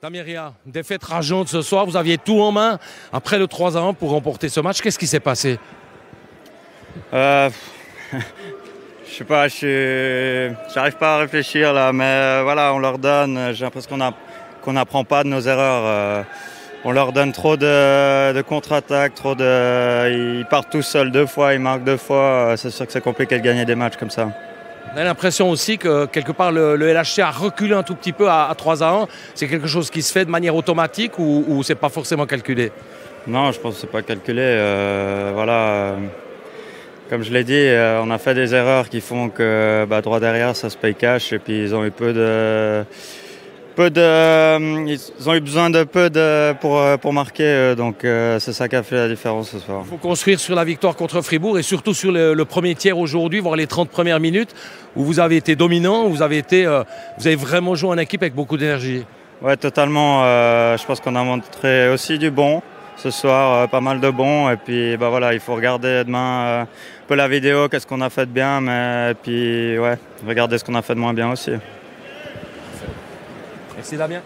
Damiria, défaite rageante ce soir, vous aviez tout en main après le 3 1 pour remporter ce match. Qu'est-ce qui s'est passé? Euh, Je sais pas, je j'arrive pas à réfléchir là, mais euh, voilà, on leur donne, j'ai l'impression qu'on qu'on n'apprend pas de nos erreurs. Euh, on leur donne trop de, contre-attaques, trop de. Ils partent tout seuls deux fois, ils marquent deux fois. C'est sûr que c'est compliqué de gagner des matchs comme ça. On a l'impression aussi que quelque part le, LHC a reculé un tout petit peu à, 3 à 1. C'est quelque chose qui se fait de manière automatique ou, c'est pas forcément calculé? Non, je pense que c'est pas calculé. Euh, voilà. Comme je l'ai dit, euh, on a fait des erreurs qui font que bah, droit derrière ça se paye cash et puis ils ont eu peu de peu de, euh, ils ont eu besoin de peu de, pour, euh, pour marquer, euh, donc c'est ça qui a fait la différence ce soir. Il faut construire sur la victoire contre Fribourg et surtout sur le, premier tiers aujourd'hui, voire les 30 premières minutes, où vous avez été dominant, vous avez, été, vous avez vraiment joué en équipe avec beaucoup d'énergie. Oui, totalement. je pense qu'on a montré aussi du bon ce soir, pas mal de bon. Et puis bah voilà, il faut regarder demain un peu la vidéo, qu'est-ce qu'on a fait de bien, mais puis ouais, regarder ce qu'on a fait de moins bien aussi. Merci Damien.